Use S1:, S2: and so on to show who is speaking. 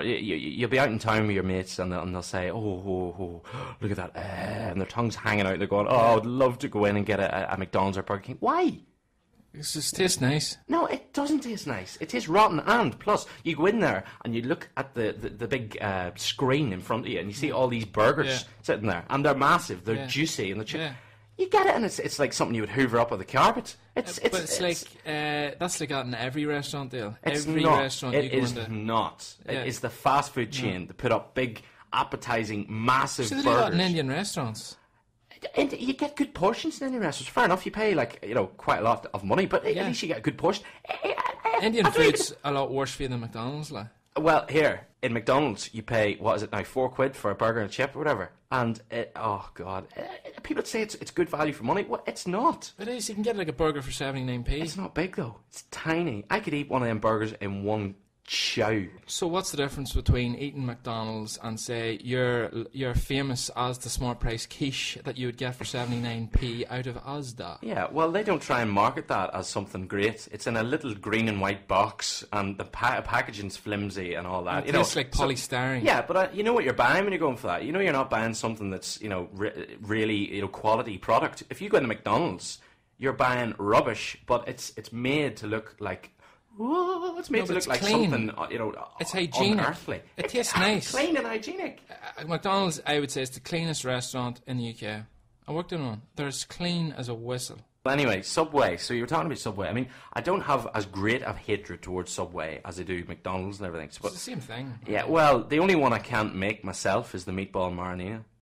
S1: You, you'll be out in town with your mates and they'll, and they'll say, oh, oh, oh, look at that, eh, and their tongue's hanging out. They're going, oh, I'd love to go in and get a, a McDonald's or Burger King. Why?
S2: It just tastes nice.
S1: No, it doesn't taste nice. It tastes rotten. And plus, you go in there and you look at the, the, the big uh, screen in front of you and you see all these burgers
S2: Yeah.
S1: sitting there. And they're massive, they're
S2: Yeah.
S1: juicy, and the chi-
S2: Yeah.
S1: You get it, and it's, it's like something you would hoover up with the carpet. It's, it's,
S2: but it's, like uh, that's like that in every restaurant deal.
S1: It's
S2: every
S1: not.
S2: restaurant
S1: It
S2: you go
S1: is
S2: into.
S1: not.
S2: Yeah.
S1: It is the fast food chain that put up big, appetizing, massive
S2: So they do that in Indian restaurants.
S1: And you get good portions in Indian restaurants. Fair enough, you pay like you know quite a lot of money, but at least you get a good portion. Eh, eh, eh,
S2: Indian
S1: I don't even-
S2: food's a lot worse for you than McDonald's, like.
S1: Well, here in McDonald's, you pay what is it now, four quid for a burger and a chip or whatever, and it, oh god, eh, people say it's it's good value for money. Well, it's not.
S2: It is. You can get like a burger for seventy nine p.
S1: It's not big though. It's tiny. I could eat one of them burgers in one chow.
S2: So what's the difference between eating McDonald's and say you're you're famous as the smart price quiche that you would get for seventy nine p out of Asda?
S1: Yeah, well, they don't try and market that as something great. It's in a little green and white box, and the pa- packaging's flimsy and all that.
S2: It
S1: you know,
S2: like
S1: so-
S2: polystyrene.
S1: Yeah, but uh, you know what you're buying when you're going for that. You know you're not buying something that's you know re- really you know quality product. If you go into McDonald's, you're buying rubbish, but it's it's made to look like. Whoa, it's made
S2: No,
S1: to look
S2: it's
S1: like
S2: clean.
S1: something uh, you know.
S2: It's
S1: uh,
S2: hygienic.
S1: unearthly.
S2: It tastes
S1: ah,
S2: nice.
S1: clean and hygienic.
S2: Uh, McDonald's, I would say, is the cleanest restaurant in the UK. I worked in one. They're as clean as a whistle.
S1: But anyway, Subway. So you were talking about Subway. I mean, I don't have as great of hatred towards Subway as I do McDonald's and everything.
S2: It's
S1: But
S2: the same thing.
S1: yeah, well, the only one I can't make myself is the meatball marinara.